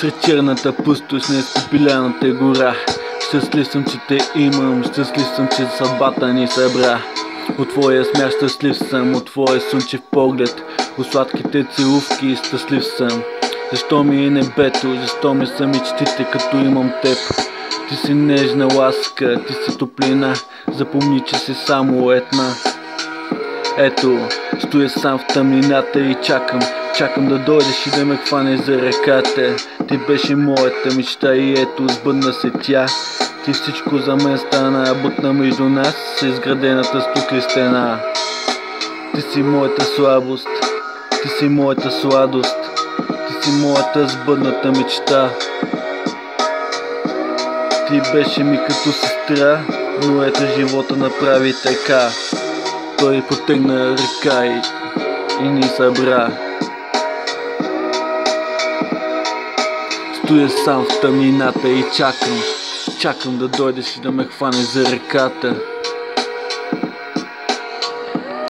Сред черната пустош на изпопиляната гора. Щастлив съм, че те имам, щастлив съм, че съдбата ни събра. От твоя смях щастлив съм, от твоя слънчев поглед. От сладките целувки щастлив съм. Защо ми е небето, защо ми са мечтите, като имам теб? Ти си нежна ласка, ти си топлина, запомни, че си само една ето, стоя сам в тъмнината и чакам. Чакам да дойдеш и да ме хванеш за ръката. Ти беше моята мечта и ето сбъдна се тя. Ти всичко за мен стана, бутна между нас с изградената стукли стена Ти си моята слабост, ти си моята сладост Ти си моята сбъдната мечта. Ти беше ми като сестра, но ето живота направи така той потегна ръка и, и ни събра. Стоя сам в тъмнината и чакам, чакам да дойдеш и да ме хване за ръката.